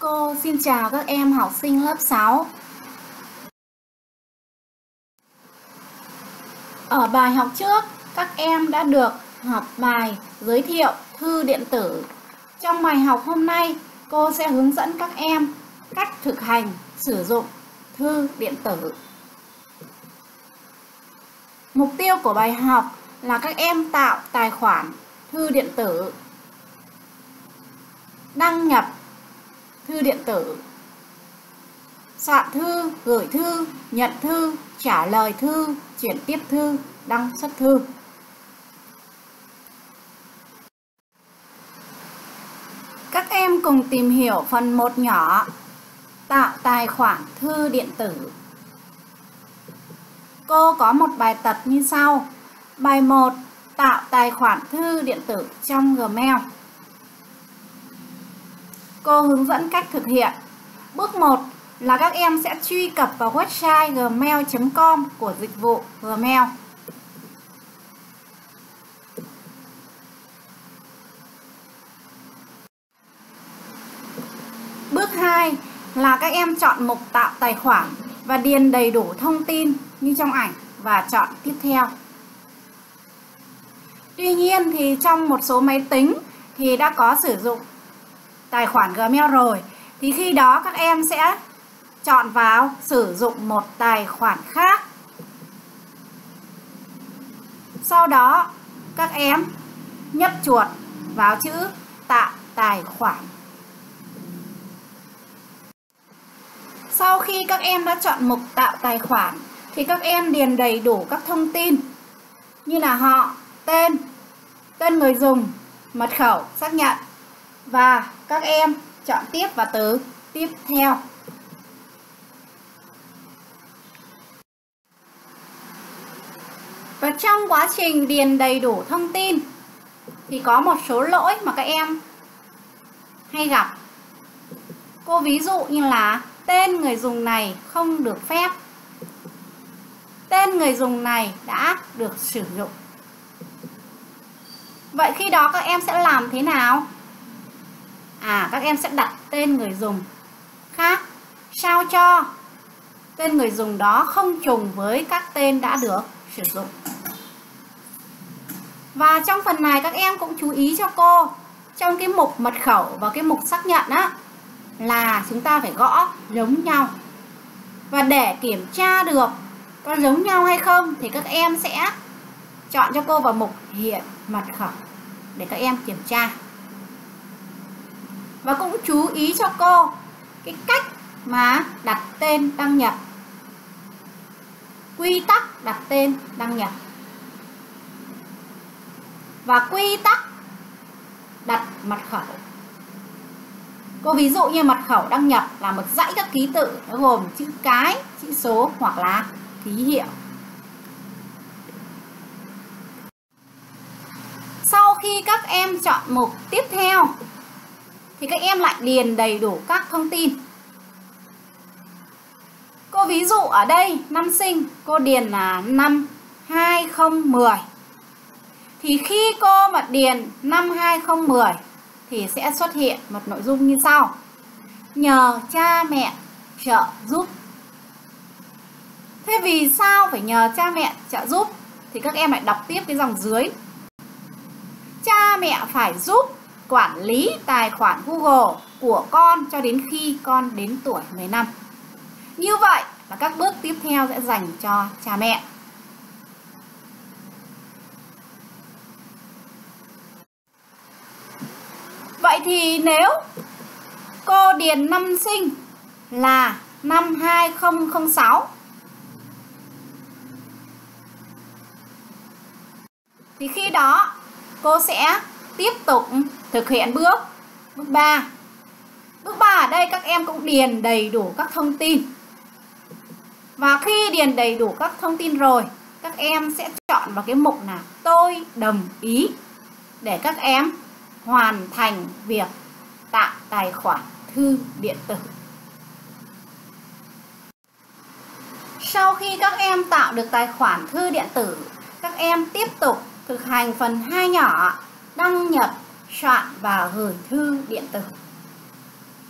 Cô xin chào các em học sinh lớp 6. Ở bài học trước, các em đã được học bài giới thiệu thư điện tử. Trong bài học hôm nay, cô sẽ hướng dẫn các em cách thực hành sử dụng thư điện tử. Mục tiêu của bài học là các em tạo tài khoản thư điện tử, đăng nhập thư điện tử, soạn thư, gửi thư, nhận thư, trả lời thư, chuyển tiếp thư, đăng xuất thư. Các em cùng tìm hiểu phần một nhỏ Tạo tài khoản thư điện tử. Cô có một bài tập như sau. Bài 1 Tạo tài khoản thư điện tử trong Gmail. Cô hướng dẫn cách thực hiện Bước 1 là các em sẽ truy cập vào website gmail.com của dịch vụ Gmail Bước 2 là các em chọn mục tạo tài khoản và điền đầy đủ thông tin như trong ảnh và chọn tiếp theo. Tuy nhiên thì trong một số máy tính thì đã có sử dụng tài khoản Gmail rồi thì khi đó các em sẽ chọn vào sử dụng một tài khoản khác. Sau đó các em nhấp chuột vào chữ tạo tài khoản Sau khi các em đã chọn mục tạo tài khoản thì các em điền đầy đủ các thông tin như là họ, tên, tên người dùng, mật khẩu xác nhận và các em chọn tiếp và từ tiếp theo. Và trong quá trình điền đầy đủ thông tin, thì có một số lỗi mà các em hay gặp. Cô ví dụ như là tên người dùng này không được phép. Tên người dùng này đã được sử dụng. Vậy khi đó các em sẽ làm thế nào? À, các em sẽ đặt tên người dùng khác sao cho tên người dùng đó không trùng với các tên đã được sử dụng. Và trong phần này các em cũng chú ý cho cô trong cái mục mật khẩu và cái mục xác nhận á là chúng ta phải gõ giống nhau và để kiểm tra được có giống nhau hay không thì các em sẽ chọn cho cô vào mục hiện mật khẩu để các em kiểm tra và cũng chú ý cho cô cái cách mà đặt tên đăng nhập. Quy tắc đặt tên đăng nhập. Và quy tắc đặt mật khẩu. Cô ví dụ như mật khẩu đăng nhập là một dãy các ký tự nó gồm chữ cái, chữ số hoặc là ký hiệu. Sau khi các em chọn mục tiếp theo thì các em lại điền đầy đủ các thông tin. Cô ví dụ ở đây, năm sinh, cô điền là năm 2010. Thì khi cô mà điền năm 2010 thì sẽ xuất hiện một nội dung như sau. Nhờ cha mẹ trợ giúp. Thế vì sao phải nhờ cha mẹ trợ giúp? Thì các em lại đọc tiếp cái dòng dưới. Cha mẹ phải giúp quản lý tài khoản Google của con cho đến khi con đến tuổi 10 năm. Như vậy là các bước tiếp theo sẽ dành cho cha mẹ. Vậy thì nếu cô điền năm sinh là năm 2006 thì khi đó cô sẽ tiếp tục thực hiện bước bước 3. Bước 3 ở đây các em cũng điền đầy đủ các thông tin. Và khi điền đầy đủ các thông tin rồi, các em sẽ chọn vào cái mục là tôi đồng ý để các em hoàn thành việc tạo tài khoản thư điện tử. Sau khi các em tạo được tài khoản thư điện tử, các em tiếp tục thực hành phần 2 nhỏ đăng nhập, soạn và gửi thư điện tử.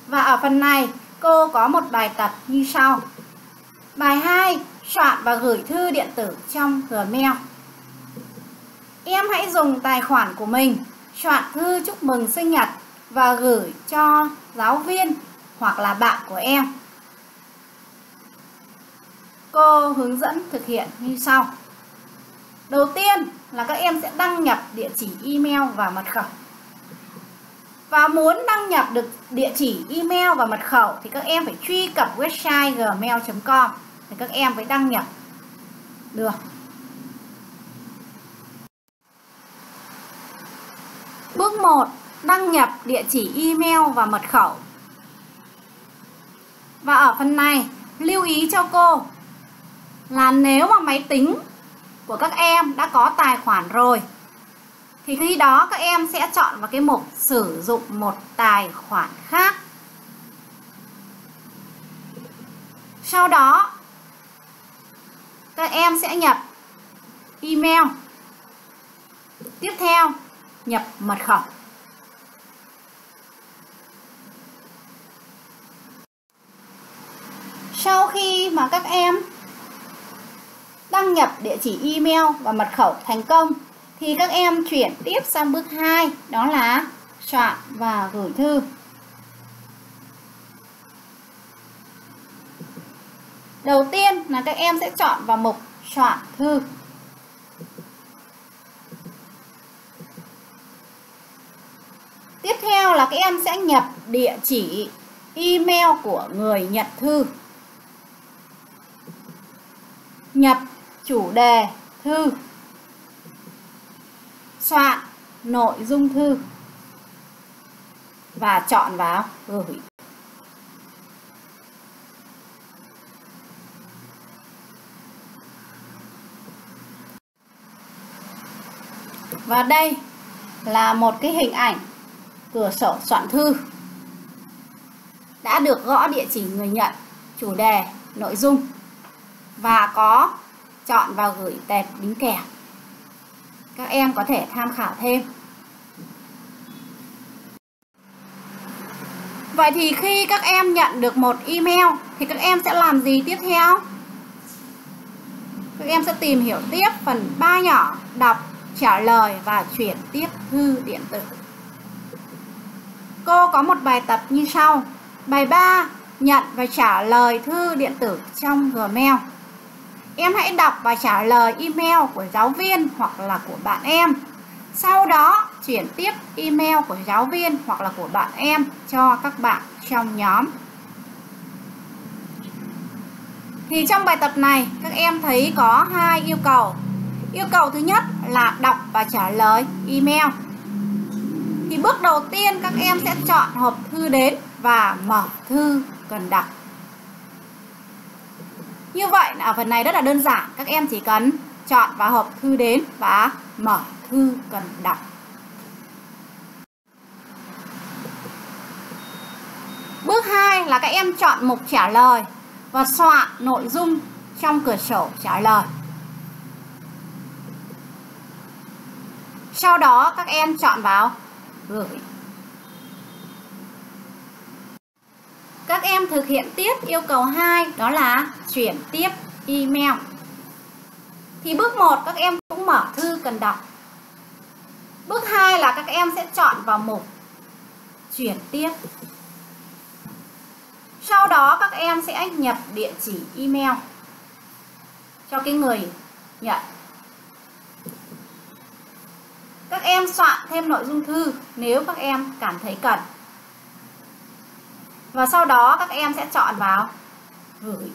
Và ở phần này cô có một bài tập như sau. Bài 2. Soạn và gửi thư điện tử trong Gmail. Em hãy dùng tài khoản của mình soạn thư chúc mừng sinh nhật và gửi cho giáo viên hoặc là bạn của em. Cô hướng dẫn thực hiện như sau. Đầu tiên là các em sẽ đăng nhập địa chỉ email và mật khẩu. Và muốn đăng nhập được địa chỉ email và mật khẩu thì các em phải truy cập website gmail.com thì các em phải đăng nhập được. Bước 1. Đăng nhập địa chỉ email và mật khẩu. Và ở phần này, lưu ý cho cô là nếu mà máy tính của các em đã có tài khoản rồi, thì khi đó các em sẽ chọn vào cái mục sử dụng một tài khoản khác. Sau đó, các em sẽ nhập email. Tiếp theo, nhập mật khẩu. Sau khi mà các em đăng nhập địa chỉ email và mật khẩu thành công thì các em chuyển tiếp sang bước 2 đó là soạn và gửi thư. Đầu tiên là các em sẽ chọn vào mục soạn thư. Tiếp theo là các em sẽ nhập địa chỉ email của người nhận thư. Nhập chủ đề thư. Soạn nội dung thư. Và chọn vào. Gửi và đây là một cái hình ảnh cửa sổ soạn thư đã được gõ địa chỉ người nhận chủ đề nội dung. Và có chọn và gửi tệp đính kèm các em có thể tham khảo thêm Vậy thì khi các em nhận được một email thì các em sẽ làm gì tiếp theo? Các em sẽ tìm hiểu tiếp phần 3 nhỏ, đọc, trả lời và chuyển tiếp thư điện tử. Cô có một bài tập như sau. Bài 3, nhận và trả lời thư điện tử trong Gmail. Em hãy đọc và trả lời email của giáo viên hoặc là của bạn em. Sau đó, chuyển tiếp email của giáo viên hoặc là của bạn em cho các bạn trong nhóm. Thì trong bài tập này, các em thấy có hai yêu cầu. Yêu cầu thứ nhất là đọc và trả lời email. Thì bước đầu tiên các em sẽ chọn hộp thư đến và mở thư cần đọc. Như vậy ở phần này rất là đơn giản, các em chỉ cần chọn vào hộp thư đến và mở thư cần đọc. Bước 2 là các em chọn mục trả lời và soạn nội dung trong cửa sổ trả lời. Sau đó các em chọn vào gửi. Các em thực hiện tiếp yêu cầu 2 đó là chuyển tiếp email. Thì bước 1 các em cũng mở thư cần đọc. Bước 2 là các em sẽ chọn vào mục chuyển tiếp. Sau đó, các em sẽ nhập địa chỉ email cho cái người nhận. Các em soạn thêm nội dung thư nếu các em cảm thấy cần. Và sau đó các em sẽ chọn vào gửi.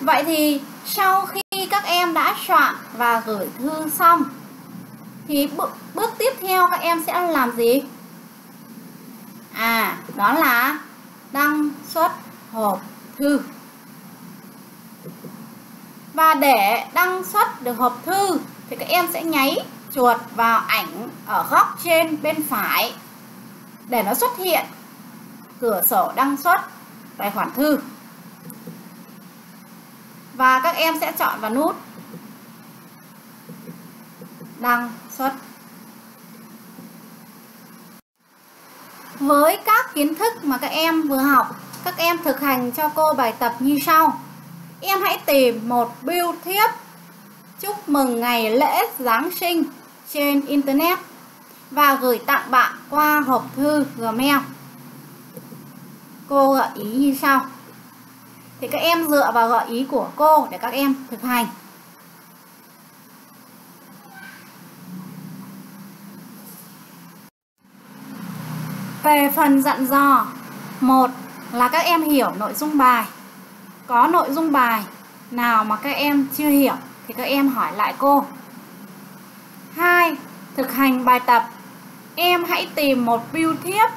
Vậy thì sau khi các em đã soạn và gửi thư xong thì bước, bước tiếp theo các em sẽ làm gì? À, đó là đăng xuất hộp thư. Và để đăng xuất được hộp thư thì các em sẽ nháy chuột vào ảnh ở góc trên bên phải để nó xuất hiện. Cửa sổ đăng xuất tài khoản thư. Và các em sẽ chọn vào nút đăng xuất. Với các kiến thức mà các em vừa học, các em thực hành cho cô bài tập như sau. Em hãy tìm một bưu thiếp. Chúc mừng ngày lễ Giáng sinh trên Internet. Và gửi tặng bạn qua hộp thư Gmail. Cô gợi ý như sau. Thì các em dựa vào gợi ý của cô để các em thực hành. Về phần dặn dò, một là các em hiểu nội dung bài. Có nội dung bài nào mà các em chưa hiểu thì các em hỏi lại cô. Hai, thực hành bài tập. Em hãy tìm một bưu thiếp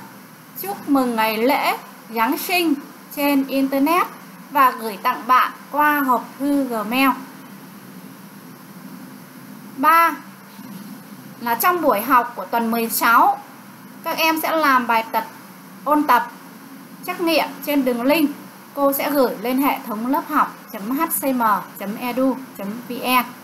chúc mừng ngày lễ Giáng sinh trên internet và gửi tặng bạn qua hộp thư Gmail. 3. Là trong buổi học của tuần 16 các em sẽ làm bài tập, ôn tập, trắc nghiệm trên đường link cô sẽ gửi lên hệ thống lớp học.hcm.edu.vn